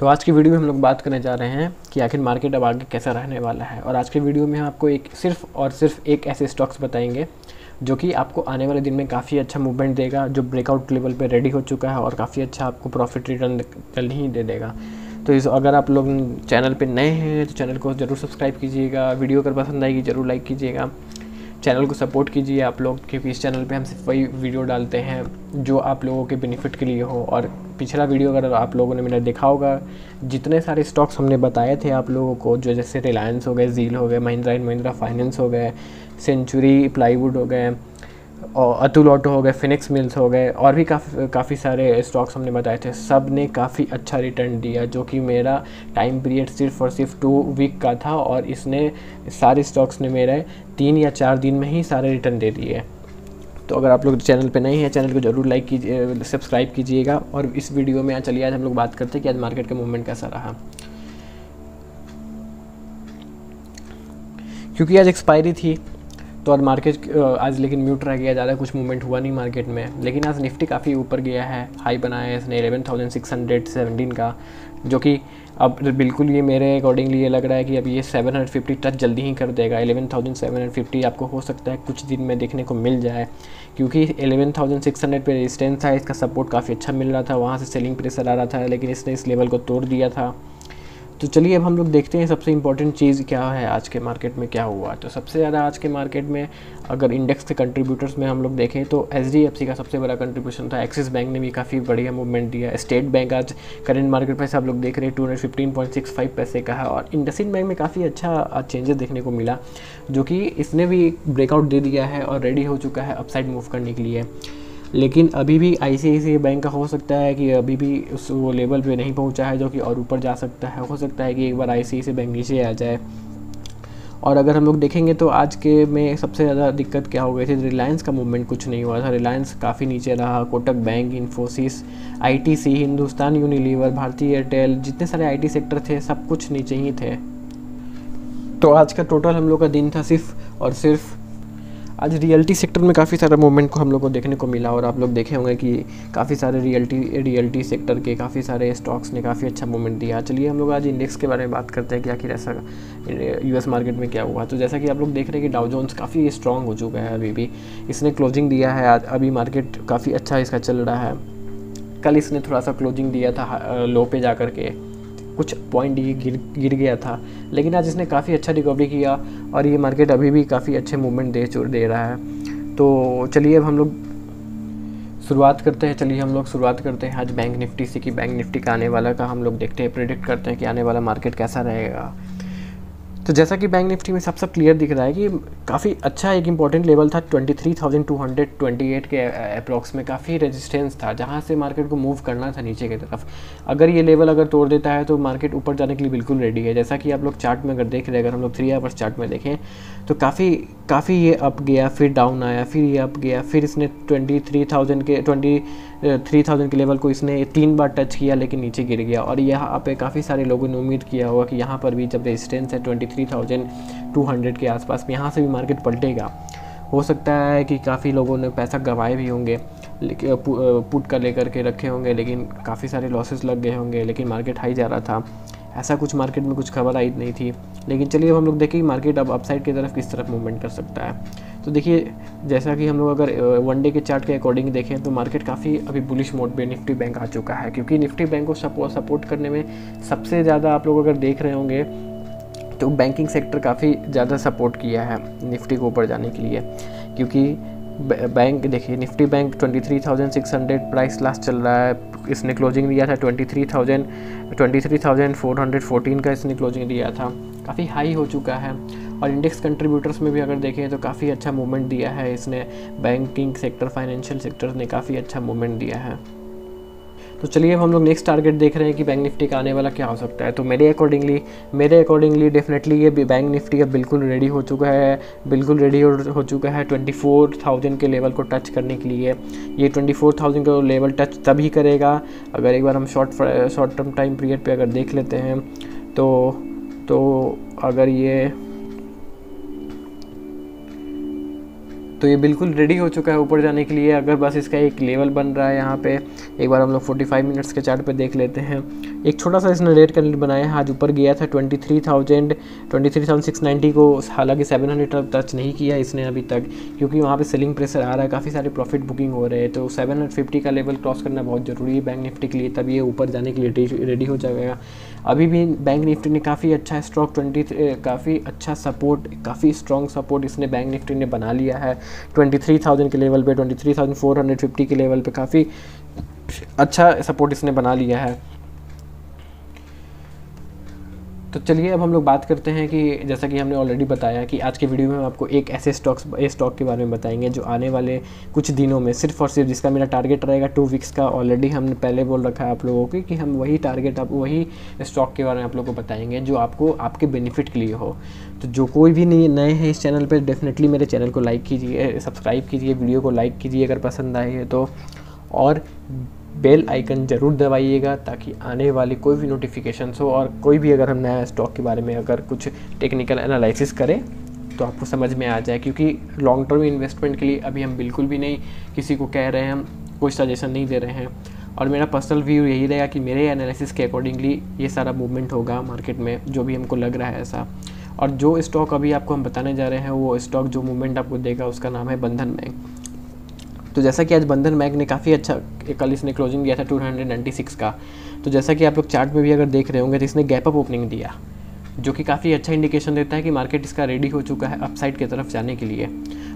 तो आज की वीडियो में हम लोग बात करने जा रहे हैं कि आखिर मार्केट अब आगे कैसा रहने वाला है। और आज के वीडियो में हम आपको एक सिर्फ़ और सिर्फ़ एक ऐसे स्टॉक्स बताएँगे, जो कि आपको आने वाले दिन में काफ़ी अच्छा मूवमेंट देगा, जो ब्रेकआउट लेवल पे रेडी हो चुका है और काफ़ी अच्छा आपको प्रॉफिट रिटर्न जल्द ही दे देगा। तो इस, अगर आप लोग चैनल पे नए हैं तो चैनल को ज़रूर सब्सक्राइब कीजिएगा, वीडियो अगर पसंद आएगी ज़रूर लाइक कीजिएगा। चैनल को सपोर्ट कीजिए आप लोग, क्योंकि इस चैनल पे हम सिर्फ़ वही वीडियो डालते हैं जो आप लोगों के बेनिफिट के लिए हो। और पिछला वीडियो अगर आप लोगों ने मेरा देखा होगा, जितने सारे स्टॉक्स हमने बताए थे आप लोगों को, जो जैसे रिलायंस हो गए जील हो गए महिंद्रा एंड महिंद्रा फाइनेंस हो गए सेंचुरी प्लाईवुड हो गए और अतुल ऑटो हो गए, फिनिक्स मिल्स हो गए, और भी काफ़ी काफ़ी सारे स्टॉक्स हमने बताए थे। सबने काफ़ी अच्छा रिटर्न दिया, जो कि मेरा टाइम पीरियड सिर्फ़ और सिर्फ़ टू वीक का था, और इसने, सारे स्टॉक्स ने मेरे तीन या चार दिन में ही सारे रिटर्न दे दिए। तो अगर आप लोग चैनल पे नहीं हैं चैनल को ज़रूर लाइक कीजिए सब्सक्राइब कीजिएगा, और इस वीडियो में चलिए, आज हम लोग बात करते हैं कि आज मार्केट का मूवमेंट कैसा रहा। क्योंकि आज एक्सपायरी थी तो और मार्केट आज लेकिन म्यूट रह गया, ज़्यादा कुछ मूवमेंट हुआ नहीं मार्केट में। लेकिन आज निफ्टी काफ़ी ऊपर गया है हाई बनाया है इसने eleven thousand six hundred seventeen का, जो कि अब बिल्कुल ये मेरे अकॉर्डिंगली ये लग रहा है कि अब ये सेवन हंड्रेड फिफ्टी टच जल्दी ही कर देगा। Eleven thousand seven hundred fifty आपको हो सकता है कुछ दिन में देखने को मिल जाए, क्योंकि एलेवन थाउज़ेंड सिक्स हंड्रेड पर रेजिस्टेंस था, इसका सपोर्ट काफ़ी अच्छा मिल रहा था, वहाँ से सेलिंग प्रेशर आ रहा था, लेकिन इसने इस लेवल को तोड़ दिया था। तो चलिए अब हम लोग देखते हैं सबसे इंपॉर्टेंट चीज़ क्या है आज के मार्केट में, क्या हुआ। तो सबसे ज़्यादा आज के मार्केट में अगर इंडेक्स के कंट्रीब्यूटर्स में हम लोग देखें तो एच का सबसे बड़ा कंट्रीब्यूशन था। एक्सिस बैंक ने भी काफ़ी बढ़िया मूवमेंट दिया। स्टेट बैंक आज करेंट मार्केट प्राइस आप लोग देख रहे हैं two hundred fifteen point six five पैसे का है और इंडसिन बैंक में काफ़ी अच्छा चेंजेस देखने को मिला, जो कि इसने भी ब्रेकआउट दे दिया है और रेडी हो चुका है अपसाइड मूव करने के लिए। लेकिन अभी भी आई बैंक का हो सकता है कि अभी भी उस वो लेवल पे नहीं पहुँचा है जो कि और ऊपर जा सकता है। हो सकता है कि एक बार आई बैंक नीचे आ जाए। और अगर हम लोग देखेंगे तो आज के में सबसे ज़्यादा दिक्कत क्या हो गई थी? रिलायंस का मूवमेंट कुछ नहीं हुआ था। रिलायंस काफ़ी नीचे रहा। Kotak bank Infosys ITC Hindustan Unilever Bharti Airtel जितने सारे आईटी सेक्टर थे, सब कुछ नीचे ही थे। तो आज का टोटल हम लोग का दिन था सिर्फ़ और सिर्फ़ आज रियल्टी सेक्टर में काफ़ी सारा मूवमेंट को हम लोग को देखने को मिला और आप लोग देखे होंगे कि काफ़ी सारे रियल्टी रियल्टी सेक्टर के काफ़ी सारे स्टॉक्स ने काफ़ी अच्छा मूवमेंट दिया। चलिए हम लोग आज इंडेक्स के बारे में बात करते हैं कि आखिर ऐसा यूएस मार्केट में क्या हुआ। तो जैसा कि आप लोग देख रहे हैं कि डाउ जोन्स काफ़ी स्ट्रॉन्ग हो चुका है अभी भी। इसने क्लोजिंग दिया है अभी मार्केट काफ़ी अच्छा इसका चल रहा है। कल इसने थोड़ा सा क्लोजिंग दिया था लो पे जा कर के। कुछ पॉइंट ये गिर गिर गया था। लेकिन आज इसने काफ़ी अच्छा रिकवरी किया और ये मार्केट अभी भी काफ़ी अच्छे मूवमेंट दे दे रहा है। तो चलिए अब हम लोग शुरुआत करते हैं, चलिए हम लोग शुरुआत करते हैं। आज बैंक निफ्टी से कि बैंक निफ्टी का आने वाला का हम लोग देखते हैं प्रिडिक्ट करते हैं कि आने वाला मार्केट कैसा रहेगा। तो जैसा कि बैंक निफ्टी में सब सब क्लियर दिख रहा है कि काफ़ी अच्छा एक इंपॉर्टेंट लेवल था 23,228 के अप्रॉक्स में काफ़ी रेजिस्टेंस था जहाँ से मार्केट को मूव करना था नीचे की तरफ़। अगर ये लेवल अगर तोड़ देता है तो मार्केट ऊपर जाने के लिए बिल्कुल रेडी है। जैसा कि आप लोग चार्ट में अगर देख रहे हैं अगर हम लोग थ्री आवर्स चार्ट में देखें तो काफ़ी काफ़ी ये अप गया फिर डाउन आया फिर ये अप गया फिर इसने ट्वेंटी के ट्वेंटी थ्री थाउज़ेंड के लेवल को इसने तीन बार टच किया, लेकिन नीचे गिर गया। और यहाँ पे काफ़ी सारे लोगों ने उम्मीद किया होगा कि यहाँ पर भी जब रेजिस्टेंस है twenty three thousand two hundred के आसपास, यहाँ से भी मार्केट पलटेगा। हो सकता है कि काफ़ी लोगों ने पैसा गंवाए भी होंगे लेकिन पुट का लेकर के रखे होंगे, लेकिन काफ़ी सारे लॉसेस लग गए होंगे, लेकिन मार्केट हाई जा रहा था। ऐसा कुछ मार्केट में कुछ खबर आई नहीं थी। लेकिन चलिए अब हम लोग देखें मार्केट अब अपसाइड की तरफ़ किस तरफ़ मूवमेंट कर सकता है। तो देखिए जैसा कि हम लोग अगर वन डे के चार्ट के अकॉर्डिंग देखें तो मार्केट काफ़ी अभी बुलिश मोड पे निफ्टी बैंक आ चुका है। क्योंकि निफ्टी बैंक को सपोर्ट करने में सबसे ज़्यादा आप लोग अगर देख रहे होंगे तो बैंकिंग सेक्टर काफ़ी ज़्यादा सपोर्ट किया है निफ्टी को ऊपर जाने के लिए। क्योंकि बैंक देखिए निफ्टी बैंक 23,600 प्राइस लास्ट चल रहा है। इसने क्लोजिंग दिया था 23,000 23,414 का इसने क्लोजिंग दिया था। काफ़ी हाई हो चुका है। और इंडेक्स कंट्रीब्यूटर्स में भी अगर देखें तो काफ़ी अच्छा मूवमेंट दिया है। इसने बैंकिंग सेक्टर फाइनेंशियल सेक्टर ने काफ़ी अच्छा मूवमेंट दिया है। तो चलिए हम लोग नेक्स्ट टारगेट देख रहे हैं कि बैंक निफ्टी का आने वाला क्या हो सकता है। तो मेरे अकॉर्डिंगली मेरे अकॉर्डिंगली डेफिनेटली ये बैंक निफ्टी अब बिल्कुल रेडी हो चुका है। बिल्कुल रेडी हो, चुका है ट्वेंटी फोर थाउज़ेंड के लेवल को टच करने के लिए। ये ट्वेंटी फोर थाउज़ेंड का लेवल टच तभी करेगा। अगर एक बार हम short short term time period पर अगर देख लेते हैं तो तो अगर ये तो ये बिल्कुल रेडी हो चुका है ऊपर जाने के लिए। अगर बस इसका एक लेवल बन रहा है यहाँ पे एक बार हम लोग 45 मिनट्स के चार्ट पे देख लेते हैं। एक छोटा सा इसने रेट कैंडल बनाया है आज ऊपर गया था 23,000 23,690 को हालाँकि 700 तक टच नहीं किया इसने अभी तक क्योंकि वहाँ पर सेलिंग प्रेशर आ रहा है काफ़ी सारे प्रॉफिट बुकिंग हो रहे हैं। तो 750 का लेवल क्रॉस करना बहुत ज़रूरी है बैंक निफ्टी के लिए तब ये ऊपर जाने के लिए रेडी हो जाएगा। अभी भी बैंक निफ्टी ने काफ़ी अच्छा स्टॉक ट्वेंटी काफ़ी अच्छा सपोर्ट काफ़ी स्ट्रॉन्ग सपोर्ट इसने बैंक निफ्टी ने बना लिया है। ट्वेंटी थ्री थाउज़ेंड के लेवल पे twenty three thousand four hundred fifty के लेवल पे काफ़ी अच्छा सपोर्ट इसने बना लिया है। तो चलिए अब हम लोग बात करते हैं कि जैसा कि हमने ऑलरेडी बताया कि आज के वीडियो में हम आपको एक ऐसे स्टॉक्स स्टॉक के बारे में बताएँगे जो आने वाले कुछ दिनों में सिर्फ़ और सिर्फ़ जिसका मेरा टारगेट रहेगा टू वीक्स का ऑलरेडी हमने पहले बोल रखा है आप लोगों को कि हम वही टारगेट आप वही स्टॉक के बारे में आप लोगों को बताएँगे जो आपको, आपके बेनिफिट के लिए हो। तो जो कोई भी नहीं नए हैं इस चैनल पर डेफिनेटली मेरे चैनल को लाइक कीजिए सब्सक्राइब कीजिए वीडियो को लाइक कीजिए अगर पसंद आए है तो। और बेल आइकन ज़रूर दबाइएगा ताकि आने वाली कोई भी नोटिफिकेशन हो और कोई भी अगर हम नया स्टॉक के बारे में अगर कुछ टेक्निकल एनालिसिस करें तो आपको समझ में आ जाए। क्योंकि लॉन्ग टर्म इन्वेस्टमेंट के लिए अभी हम बिल्कुल भी नहीं किसी को कह रहे हैं, हम कोई सजेशन नहीं दे रहे हैं। और मेरा पर्सनल व्यू यही रहेगा कि मेरे एनालिसिस के अकॉर्डिंगली ये सारा मूवमेंट होगा मार्केट में, जो भी हमको लग रहा है ऐसा। और जो स्टॉक अभी आपको हम बताने जा रहे हैं, वो स्टॉक जो मूवमेंट आपको देगा, उसका नाम है बंधन बैंक तो जैसा कि आज बंधन बैंक ने काफ़ी अच्छा कल इसने क्लोजिंग दिया था 296 का। तो जैसा कि आप लोग चार्ट में भी अगर देख रहे होंगे तो इसने गैप अप ओपनिंग दिया, जो कि काफ़ी अच्छा इंडिकेशन देता है कि मार्केट इसका रेडी हो चुका है अपसाइड की तरफ़ जाने के लिए।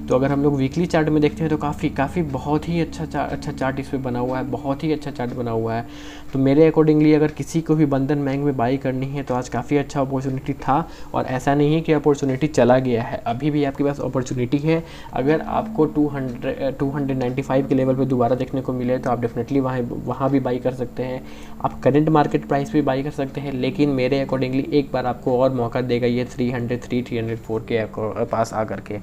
तो अगर हम लोग वीकली चार्ट में देखते हैं तो काफ़ी काफ़ी बहुत ही अच्छा चा, अच्छा चार्ट इस पर बना हुआ है बहुत ही अच्छा चार्ट बना हुआ है। तो मेरे अकॉर्डिंगली अगर किसी को भी बंधन बैंक में बाई करनी है तो आज काफ़ी अच्छा अपॉर्चुनिटी था और ऐसा नहीं है कि अपॉर्चुनिटी चला गया है। अभी भी आपके पास अपॉर्चुनिटी है। अगर आपको two hundred two hundred ninety five के लेवल पर दोबारा देखने को मिले तो आप डेफिनेटली वहाँ वहाँ भी बाई कर सकते हैं। आप करेंट मार्केट प्राइस भी बाई कर सकते हैं लेकिन मेरे अकॉर्डिंगली एक बार आपको और मौका देगा ये three hundred three three hundred four के पास आ करके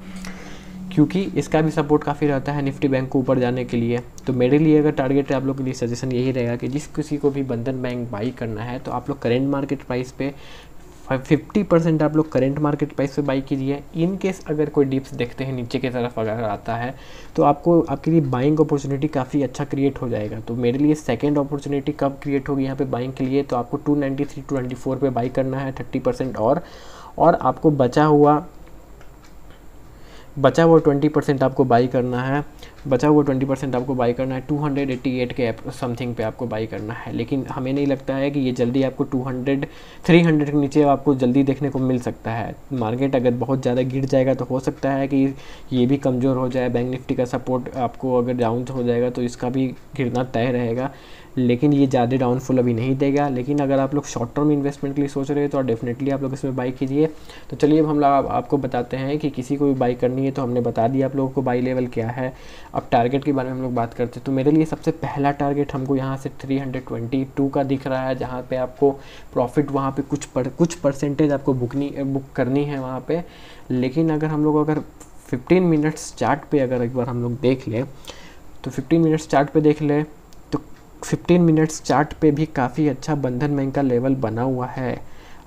क्योंकि इसका भी सपोर्ट काफ़ी रहता है निफ्टी बैंक को ऊपर जाने के लिए। तो मेरे लिए अगर टारगेट है आप लोग के लिए सजेशन यही रहेगा कि जिस किसी को भी बंधन बैंक बाई करना है तो आप लोग करेंट मार्केट प्राइस पे फिफ्टी परसेंट आप लोग करेंट मार्केट प्राइस पे बाई कीजिए। इन केस अगर कोई डिप्स देखते हैं नीचे की तरफ़ अगर आता है तो आपको, आपके लिए बाइंग अपॉर्चुनिटी काफ़ी अच्छा क्रिएट हो जाएगा। तो मेरे लिए सेकेंड अपॉर्चुनिटी कब क्रिएट होगी यहाँ पे बाइंग के लिए तो आपको टू नाइन्टी थ्री बाई करना है थर्टी परसेंट और और आपको बचा हुआ बचा हुआ ट्वेंटी परसेंट आपको बाई करना है, बचा हुआ ट्वेंटी परसेंट आपको बाई करना है टू हंड्रेड एट्टी एट के समथिंग पे आपको बाई करना है। लेकिन हमें नहीं लगता है कि ये जल्दी आपको टू हंड्रेड थ्री हंड्रेड के नीचे आपको जल्दी देखने को मिल सकता है। मार्केट अगर बहुत ज़्यादा गिर जाएगा तो हो सकता है कि ये भी कमज़ोर हो जाए बैंक निफ्टी का सपोर्ट आपको अगर डाउन हो जाएगा तो इसका भी गिरना तय रहेगा। लेकिन ये ज़्यादा डाउनफॉल अभी नहीं देगा। लेकिन अगर आप लोग शॉर्ट टर्म इन्वेस्टमेंट के लिए सोच रहे हैं तो डेफिनेटली आप लोग इसमें बाई कीजिए। तो चलिए अब हम लोग आपको बताते हैं कि किसी को भी बाई करनी है तो हमने बता दिया आप लोगों को बाई लेवल क्या है। अब टारगेट के बारे में हम लोग बात करते हैं। तो मेरे लिए सबसे पहला टारगेट हमको यहाँ से थ्री का दिख रहा है जहाँ पर आपको प्रॉफिट वहाँ पर कुछ पर, कुछ परसेंटेज आपको बुकनी बुक करनी है वहाँ पर लेकिन अगर हम लोग अगर 15 मिनट्स चार्ट पे अगर एक बार हम लोग देख लें तो 15 मिनट्स चार्ट पे देख लें 15 मिनट्स चार्ट पे भी काफ़ी अच्छा बंधन बैंक का लेवल बना हुआ है।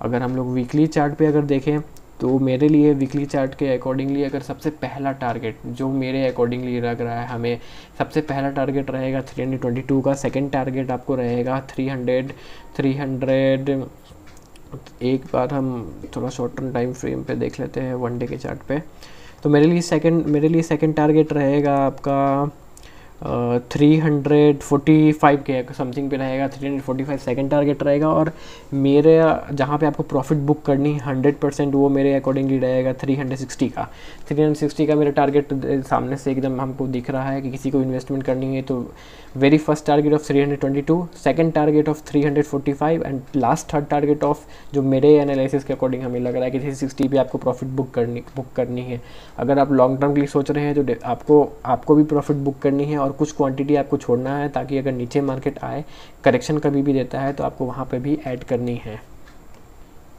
अगर हम लोग वीकली चार्ट पे अगर देखें तो मेरे लिए वीकली चार्ट के अकॉर्डिंगली अगर सबसे पहला टारगेट जो मेरे अकॉर्डिंगली लग रहा है, हमें सबसे पहला टारगेट रहेगा 322 का सेकंड टारगेट आपको रहेगा 300 300 एक बार हम थोड़ा शॉर्ट टर्म टाइम फ्रेम पे देख लेते हैं वन डे के चार्ट पे। तो मेरे लिए सेकंड मेरे लिए सेकंड टारगेट रहेगा आपका थ्री हंड्रेड फोर्टी फाइव के समथिंग पे रहेगा three hundred forty five second target रहेगा और मेरे, जहाँ पे आपको प्रॉफिट बुक करनी है हंड्रेड परसेंट वो मेरे अकॉर्डिंगली रहेगा थ्री हंड्रेड सिक्सटी का। थ्री हंड्रेड सिक्सटी का मेरा टारगेट सामने से एकदम हमको दिख रहा है कि किसी को इन्वेस्टमेंट करनी है तो very first target of three hundred twenty two second target of three hundred forty five and last third target of जो मेरे एनालिसिस के अकॉर्डिंग हमें लग रहा है कि थ्री सिक्सटी पे आपको प्रॉफिट बुक करनी बुक करनी है। अगर आप लॉन्ग टर्म के लिए सोच रहे हैं तो आपको आपको भी प्रॉफिट बुक करनी है और कुछ क्वांटिटी आपको छोड़ना है ताकि अगर नीचे मार्केट आए करेक्शन कभी भी देता है तो आपको वहाँ पर भी ऐड करनी है।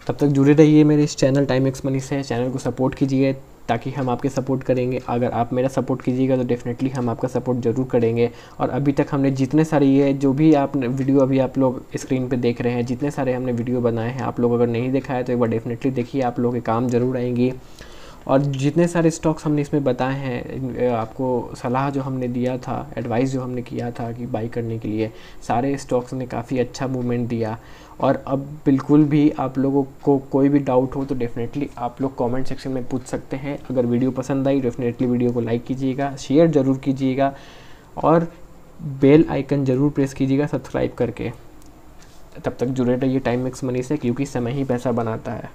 तब तक जुड़े रहिए मेरे इस चैनल टाइम एक्स मनी से। चैनल को सपोर्ट कीजिए ताकि हम आपके सपोर्ट करेंगे। अगर आप मेरा सपोर्ट कीजिएगा तो डेफिनेटली हम आपका सपोर्ट ज़रूर करेंगे। और अभी तक हमने जितने सारे ये, जो भी आप वीडियो अभी आप लोग स्क्रीन पे देख रहे हैं, जितने सारे हमने वीडियो बनाए हैं, आप लोग अगर नहीं देखा है तो एक बार डेफिनेटली देखिए, आप लोग के काम ज़रूर आएँगी। और जितने सारे स्टॉक्स हमने इसमें बताए हैं आपको सलाह जो हमने दिया था एडवाइस जो हमने किया था कि बाई करने के लिए, सारे स्टॉक्स ने काफ़ी अच्छा मूवमेंट दिया। और अब बिल्कुल भी आप लोगों को कोई भी डाउट हो तो डेफिनेटली आप लोग कमेंट सेक्शन में पूछ सकते हैं। अगर वीडियो पसंद आई डेफिनेटली वीडियो को लाइक कीजिएगा शेयर ज़रूर कीजिएगा और बेल आइकन ज़रूर प्रेस कीजिएगा सब्सक्राइब करके। तब तक जुड़े रहिए टाइम मिक्स मनी से, क्योंकि समय ही पैसा बनाता है।